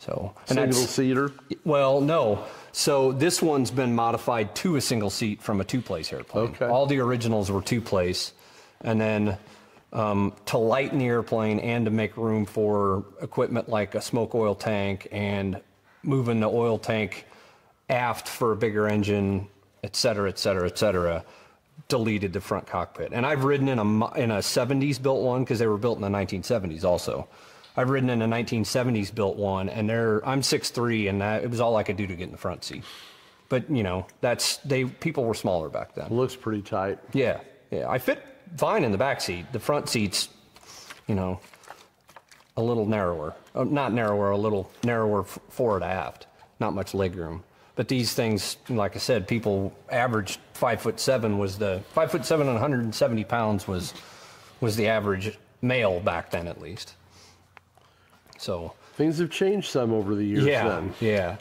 So Single seater. well, no. So this one's been modified to a single seat from a two-place airplane. Okay. All the originals were two-place, and then um, to lighten the airplane and to make room for equipment like a smoke oil tank and moving the oil tank aft for a bigger engine, et cetera, et cetera, et cetera, deleted the front cockpit. And I've ridden in a in a 70s built one because they were built in the 1970s also. I've ridden in a 1970s built one, and they're I'm 6'3", and that, it was all I could do to get in the front seat. But you know, that's they people were smaller back then. Looks pretty tight. Yeah, yeah. I fit fine in the back seat. The front seat's, you know, a little narrower. Oh, not narrower, a little narrower f- forward aft. Not much leg room. But these things, like I said, people averaged five foot seven was the five foot seven and 170 pounds was was the average male back then at least. So Things have changed some over the years yeah, then. yeah.